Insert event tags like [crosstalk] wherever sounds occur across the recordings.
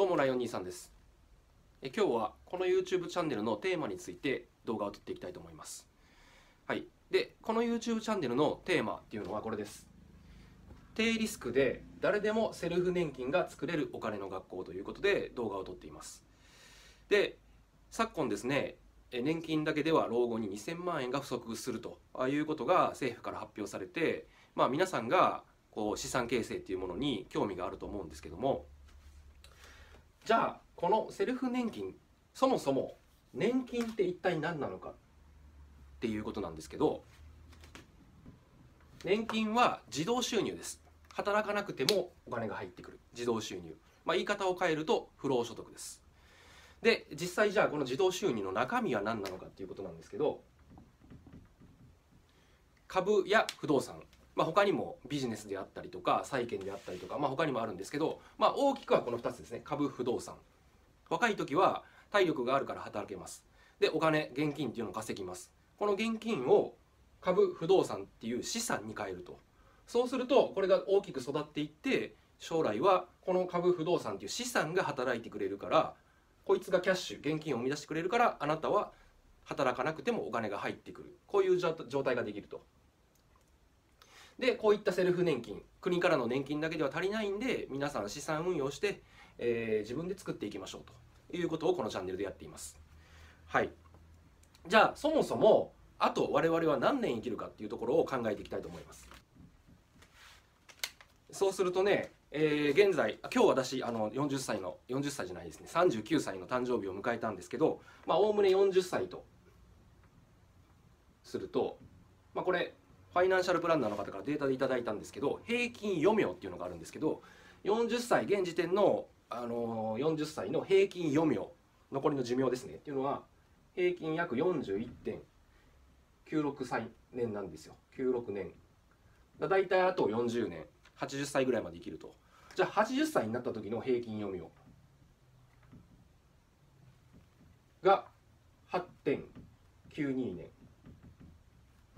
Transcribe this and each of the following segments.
どうもライオン兄さんです。え今日はこの YouTube チャンネルのテーマについて動画を撮っていきたいと思います。はい。でこの YouTube チャンネルのテーマっていうのはこれです。低リスクで誰でもセルフ年金が作れるお金の学校ということで動画を撮っています。で昨今ですね年金だけでは老後に2000万円が不足するということが政府から発表されて、まあ、皆さんがこう資産形成っていうものに興味があると思うんですけどもじゃあこのセルフ年金そもそも年金って一体何なのかっていうことなんですけど年金は自動収入です。働かなくてもお金が入ってくる。自動収入、まあ、言い方を変えると不労所得です。で実際じゃあこの自動収入の中身は何なのかっていうことなんですけど株や不動産。まあ、他にもビジネスであったりとか債券であったりとか、まあ、他にもあるんですけど、まあ、大きくはこの2つですね。株不動産。若い時は体力があるから働けます。でお金現金っていうのを稼ぎます。この現金を株不動産っていう資産に変えると。そうするとこれが大きく育っていって将来はこの株不動産っていう資産が働いてくれるからこいつがキャッシュ現金を生み出してくれるからあなたは働かなくてもお金が入ってくる。こういう状態ができると。でこういったセルフ年金。国からの年金だけでは足りないんで皆さん資産運用して、えー、自分で作っていきましょうということをこのチャンネルでやっています。はい。じゃあそもそもあと我々は何年生きるかっていうところを考えていきたいと思います。そうするとね、えー、現在今日私あの40歳の40歳じゃないですね39歳の誕生日を迎えたんですけどまあおおむね40歳とすると、まあ、これファイナンシャルプランナーの方からデータでいただいたんですけど平均余命っていうのがあるんですけど40歳現時点の、あのー、40歳の平均余命残りの寿命ですねっていうのは平均約41.96歳年なんですよ。96年。だ大体あと40年。80歳ぐらいまで生きると。じゃあ80歳になった時の平均余命。が8.92年。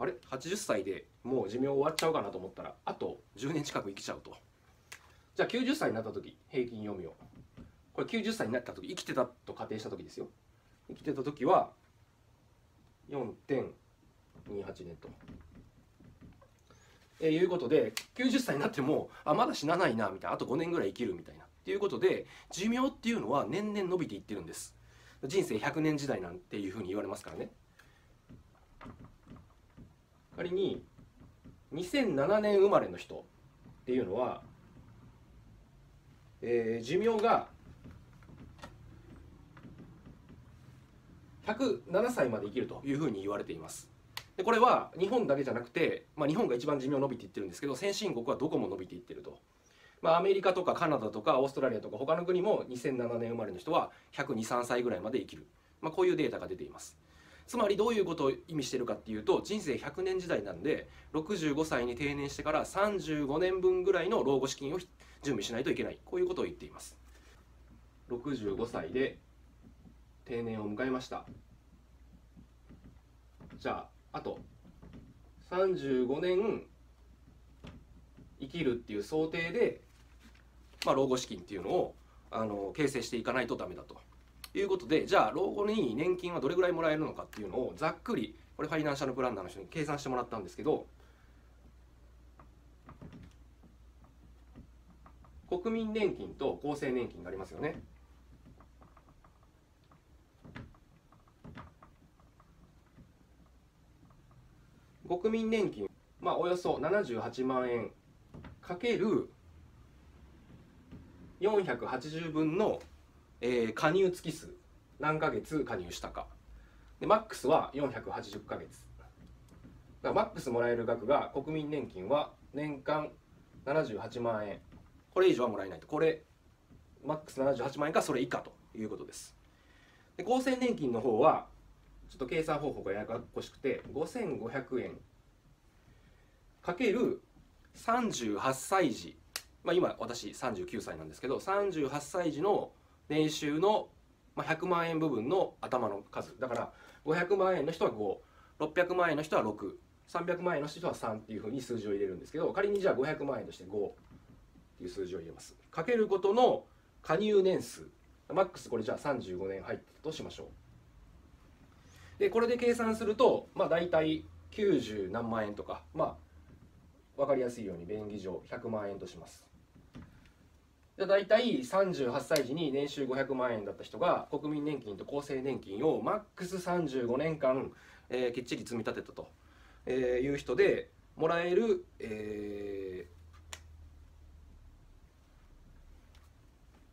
あれ？80歳でもう寿命終わっちゃうかなと思ったらあと10年近く生きちゃうと。じゃあ90歳になった時平均余命これ90歳になった時生きてたと仮定した時ですよ。生きてた時は4.28年と。えー、いうことで90歳になってもあまだ死なないなみたいな。あと5年ぐらい生きるみたいな。っていうことで寿命っていうのは年々伸びていってるんです。人生100年時代なんていうふうに言われますからね。仮に2007年生まれの人っていうのは、えー、寿命が107歳まで生きるというふうに言われています。でこれは日本だけじゃなくて、まあ、日本が一番寿命伸びていってるんですけど先進国はどこも伸びていってると、まあ、アメリカとかカナダとかオーストラリアとか他の国も2007年生まれの人は1023歳ぐらいまで生きる、まあ、こういうデータが出ています。つまりどういうことを意味してるかっていうと人生100年時代なんで65歳に定年してから35年分ぐらいの老後資金を準備しないといけない。こういうことを言っています。65歳で定年を迎えました。じゃああと35年生きるっていう想定で、まあ、老後資金っていうのをあの形成していかないとダメだと。いうことでじゃあ老後に年金はどれぐらいもらえるのかっていうのをざっくりこれファイナンシャルプランナーの人に計算してもらったんですけど国民年金と厚生年金がありますよね。国民年金、まあ、およそ78万円かける480分のえー、加入月数。何ヶ月加入したか。でマックスは480ヶ月。だからマックスもらえる額が国民年金は年間78万円。これ以上はもらえないと。これマックス78万円かそれ以下ということです。で厚生年金の方はちょっと計算方法がややこしくて5500円。かける38歳児。まあ今私39歳なんですけど38歳児の年収の100万円部分の頭の数。だから500万円の人は5600万円の人は6300万円の人は3っていうふうに数字を入れるんですけど仮にじゃあ500万円として5っていう数字を入れます。かけることの加入年数。マックスこれじゃあ35年入ってたとしましょう。でこれで計算するとまあ大体90何万円とかまあ分かりやすいように便宜上100万円とします。じゃ大体38歳時に年収500万円だった人が国民年金と厚生年金をマックス35年間、えー、きっちり積み立てたと、えー、いう人でもらえる、え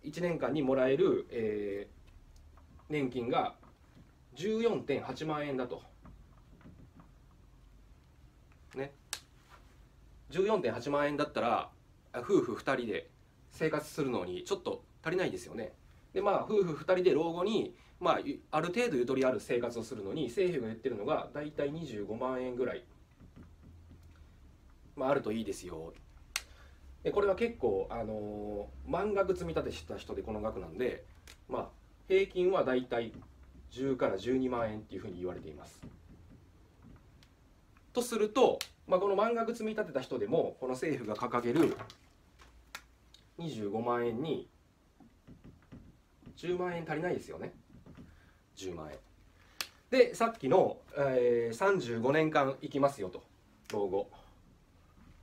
ー、1年間にもらえる、えー、年金が14.8万円だと。ね。14.8万円だったら夫婦2人で生活するのにちょっと足りないですよね。でまあ夫婦2人で老後に、まあ、ある程度ゆとりある生活をするのに政府が言ってるのが大体25万円ぐらい、まあ、あるといいですよ。でこれは結構、あのー、満額積み立てした人でこの額なんで、まあ、平均は大体10から12万円っていうふうに言われています。とすると、まあ、この満額積み立てた人でもこの政府が掲げる25万円に10万円足りないですよね。10万円。でさっきの、えー、35年間いきますよと。老後。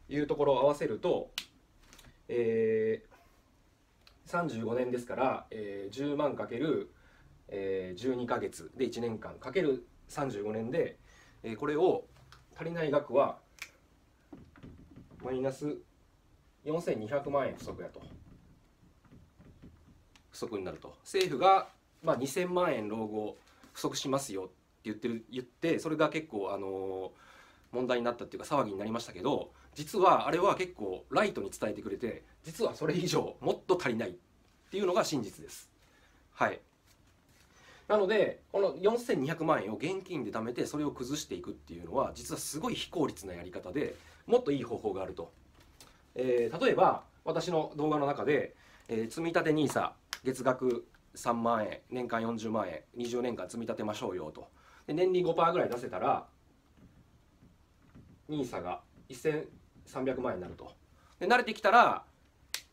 いうところを合わせると、えー、35年ですから、えー、10万かける、えー、12か月。で1年間かける35年で、えー、これを足りない額はマイナス4200万円不足やと。不足になると。政府が、まあ、2000万円老後不足しますよって言ってる言ってそれが結構あの問題になったっていうか騒ぎになりましたけど実はあれは結構ライトに伝えてくれて実はそれ以上もっと足りないっていうのが真実です。はい。なのでこの4200万円を現金で貯めてそれを崩していくっていうのは実はすごい非効率なやり方でもっといい方法があると。えー、例えば私の動画の中で、えー、積立 NISA 月額3万円年間40万円20年間積み立てましょうよと。で年利5%ぐらい出せたら NISA が1300万円になると。で慣れてきたら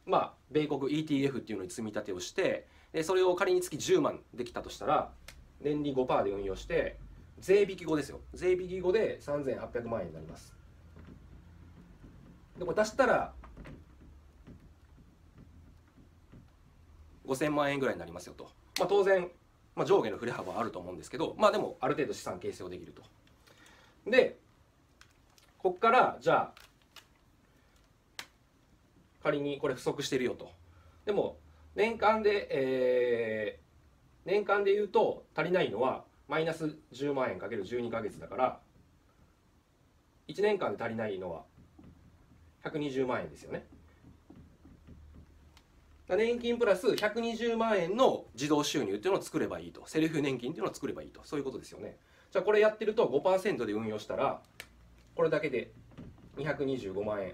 まあ米国 ETF っていうのに積み立てをしてでそれを仮に月10万できたとしたら年利5%で運用して税引き後ですよ。税引き後で3800万円になります。でこれ出したら5000万円ぐらいになりますよと、まあ、当然、まあ、上下の振れ幅はあると思うんですけどまあでもある程度資産形成をできると。でここからじゃあ仮にこれ不足してるよと。でも年間で、えー、年間で言うと足りないのはマイナス10万円かける12か月だから1年間で足りないのは120万円ですよね。年金プラス120万円の自動収入っていうのを作ればいいと。セルフ年金っていうのを作ればいいと。そういうことですよね。じゃあこれやってると5%で運用したらこれだけで225万円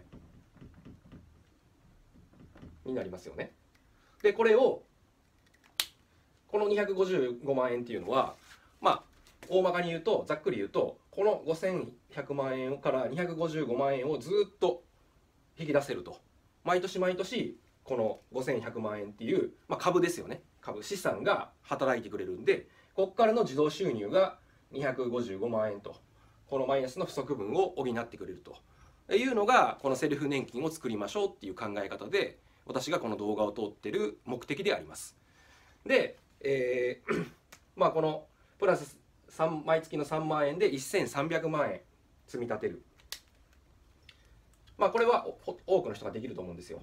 になりますよね。でこれをこの255万円っていうのはまあ大まかに言うとざっくり言うとこの5100万円から255万円をずっと引き出せると。毎年毎年この5100万円っていう、まあ、株ですよね。株資産が働いてくれるんでここからの自動収入が255万円とこのマイナスの不足分を補ってくれると。いうのがこのセルフ年金を作りましょうっていう考え方で私がこの動画を通ってる目的であります。で、えー [clears throat] まあこのプラス3毎月の3万円で1300万円積み立てる。まあこれは多くの人ができると思うんですよ。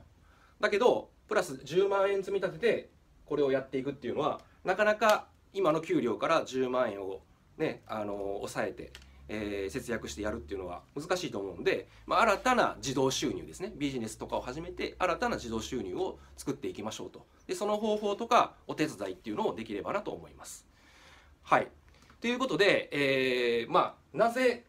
だけどプラス10万円積み立ててこれをやっていくっていうのはなかなか今の給料から10万円をねあの抑えて、えー、節約してやるっていうのは難しいと思うんで、まあ、新たな自動収入ですね。ビジネスとかを始めて新たな自動収入を作っていきましょうと。でその方法とかお手伝いっていうのをできればなと思います。はい。ということで、えー、まあなぜ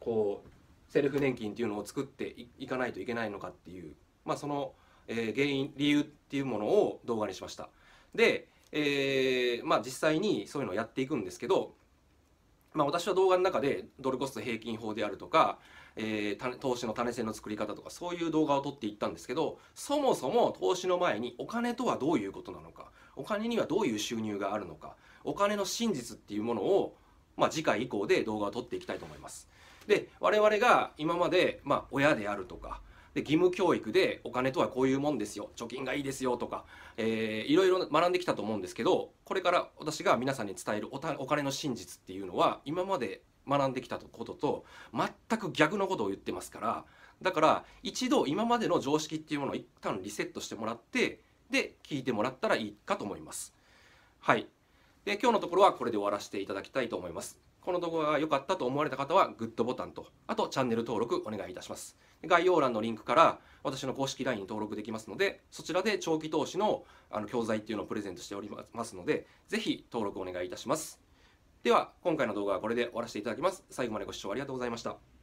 こうセルフ年金っていうのを作っていかないといけないのかっていう、まあ、その、えー、原因理由っていうものを動画にしましたで、えー、まあ実際にそういうのをやっていくんですけどまあ、私は動画の中でドルコスト平均法であるとか、えー、投資の種銭の作り方とかそういう動画を撮っていったんですけどそもそも投資の前にお金とはどういうことなのかお金にはどういう収入があるのかお金の真実っていうものを、まあ、次回以降で動画を撮っていきたいと思います。で我々が今まで、まあ、親であるとかで義務教育でお金とはこういうもんですよ貯金がいいですよとか、えー、いろいろ学んできたと思うんですけどこれから私が皆さんに伝えるおお金の真実っていうのは今まで学んできたことと全く逆のことを言ってますからだから一度今までの常識っていうものを一旦リセットしてもらってで聞いてもらったらいいかと思います。はいで今日のところはこれで終わらせていただきたいと思います。この動画が良かったと思われた方はグッドボタンとあとチャンネル登録お願いいたします。概要欄のリンクから私の公式 LINE に登録できますのでそちらで長期投資のあの教材っていうのをプレゼントしておりますのでぜひ登録お願いいたします。では今回の動画はこれで終わらせていただきます。最後までご視聴ありがとうございました。